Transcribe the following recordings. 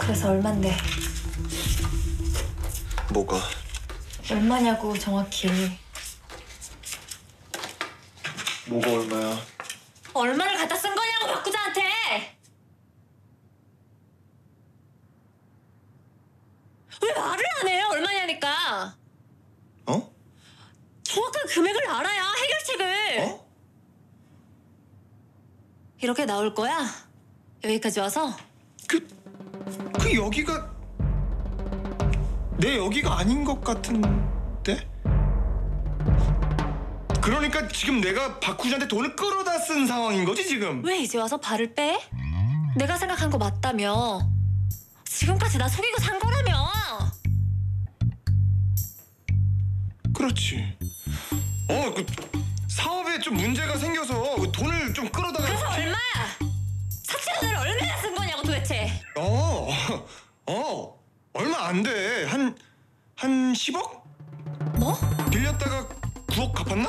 그래서 얼만데? 뭐가? 얼마냐고 정확히. 뭐가 얼마야? 얼마를 갖다 쓴 거냐고 박구자한테! 왜 말을 안 해요? 얼마냐니까. 어? 정확한 금액을 알아야 해결책을. 어? 이렇게 나올 거야? 여기까지 와서? 그, 그 여기가 내 여기가 아닌 것 같은데? 그러니까 지금 내가 박구자한테 돈을 끌어다 쓴 상황인 거지 지금? 왜 이제 와서 발을 빼? 내가 생각한 거 맞다며. 지금까지 나 속이고 산 거라며. 그렇지. 어, 그 사업에 좀 문제가 생겨서 그 돈을 좀 어, 어, 얼마 안 돼. 한, 한 10억? 뭐? 빌렸다가 9억 갚았나?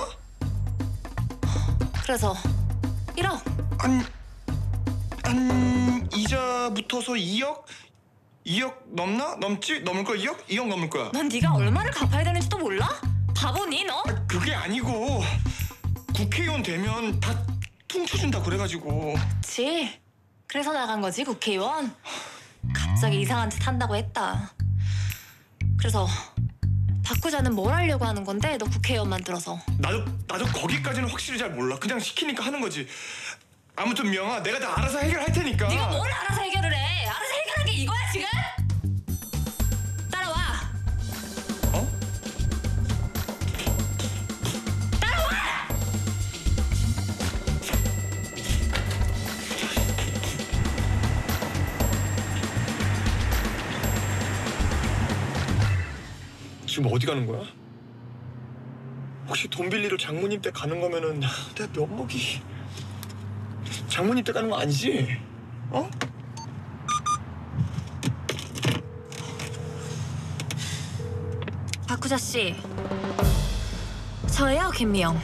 그래서 1억. 한, 한 이자 붙어서 2억? 2억 넘나? 넘지? 넘을 거야 2억? 2억 넘을 거야. 넌 네가 얼마를 갚아야 되는지도 몰라? 바보니 너? 아, 그게 아니고 국회의원 되면 다 퉁쳐준다 그래가지고. 그치. 그래서 나간 거지 국회의원. 갑자기 이상한 짓 한다고 했다. 그래서 바꾸자는 뭘 하려고 하는 건데 너 국회의원 만들어서. 나도 나도 거기까지는 확실히 잘 몰라. 그냥 시키니까 하는 거지. 아무튼 명아, 내가 다 알아서 해결할 테니까. 네가 뭘 알아서 해결을 해? 지금 어디 가는 거야? 혹시 돈 빌리러 장모님 댁 가는 거면은 내 면목이 장모님 댁 가는 거 아니지? 어? 박구자 씨. 저예요 김미영.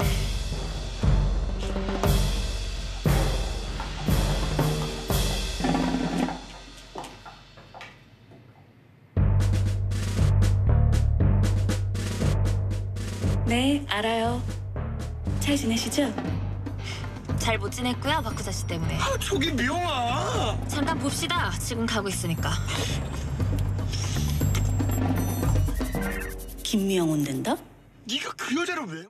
네 알아요. 잘 지내시죠? 잘 못 지냈고요 박구자 씨 때문에. 아, 저기 미영아. 잠깐 봅시다. 지금 가고 있으니까. 김미영 온댄다? 네가 그 여자를 왜?